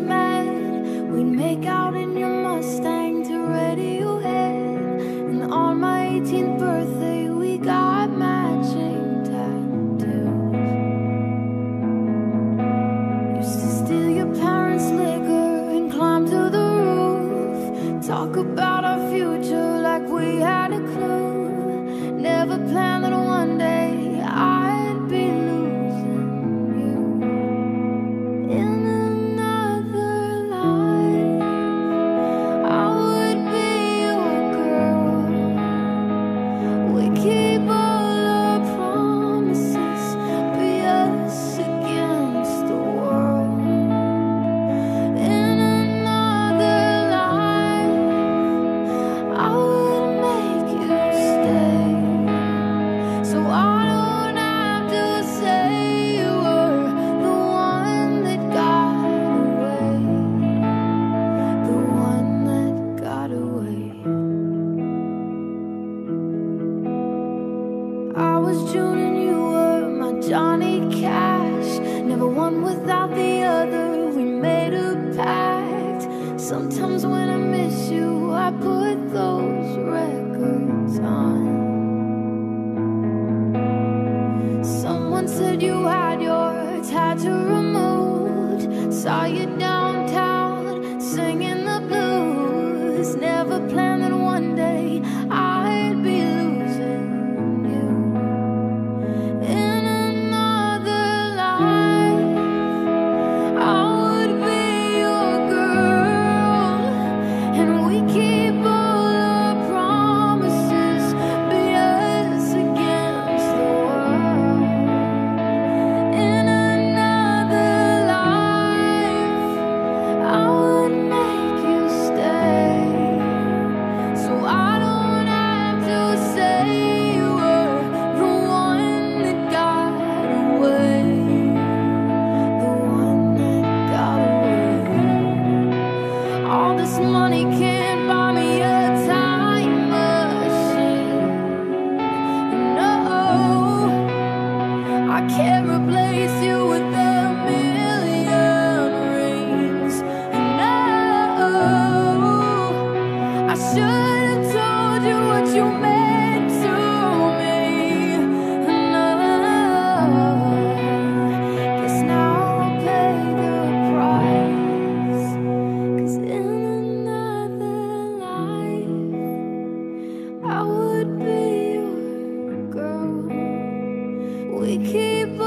We'd make out in your Mustang to Radiohead. And on my 18th birthday, I was June and you were my Johnny Cash. Never one without the other. We made a pact. Sometimes when I miss you, I put those records on. Someone said you had your tattoo removed. Saw you downtown singing We keep